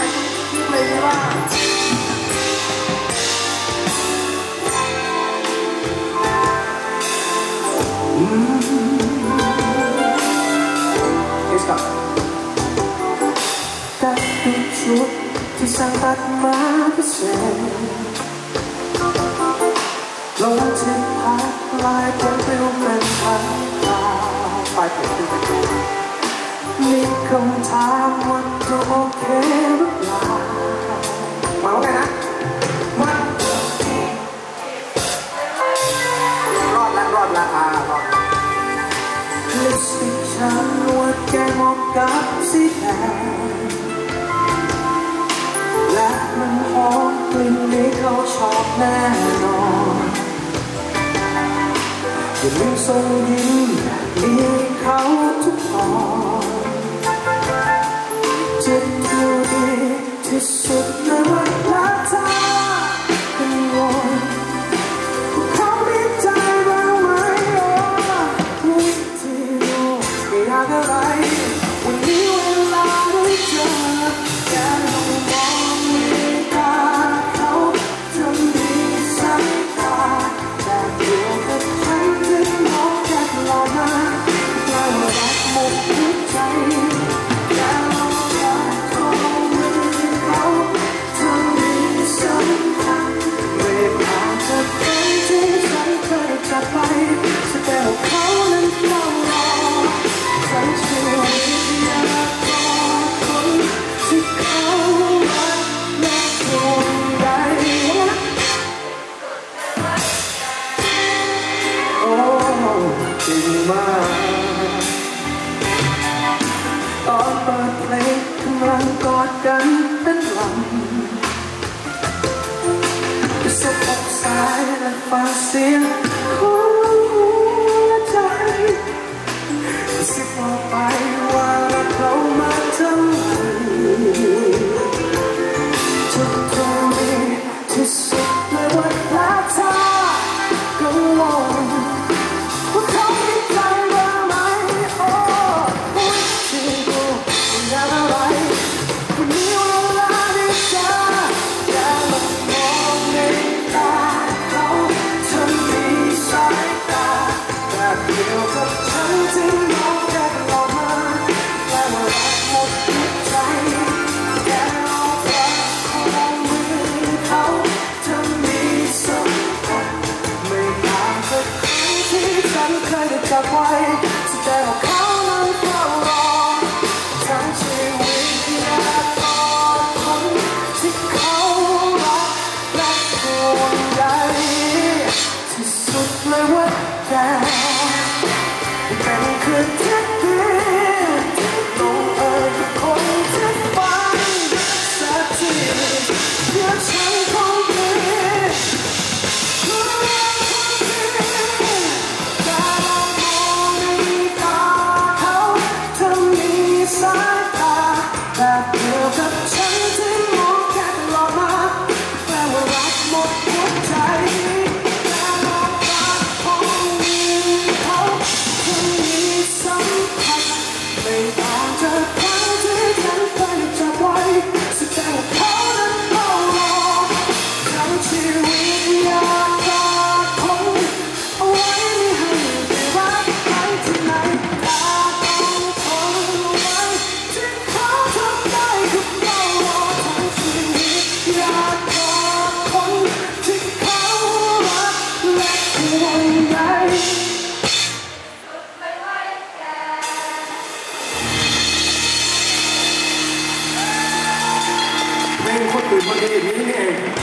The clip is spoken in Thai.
น่คิดเลยงช่เป็ที่สร้งตัดมาพิเศษลงที่พักลายเป็ปลวเป็นพันตาไปเถิดนี่คำถามวัน ละอาลองลิสติฉันว่าแกมองกับสีแดงและมันหอมกลิ่นนี้เขาชอบแน่นอนอย่าลืมส่งยิ้มมีเขาทุกตอนจิตดูดีที่สุดในวัน that tình ma Có bờ lấy thương lăng có đắng đến lòng Sốc ốc sai là pha xiên khói essa Good evening.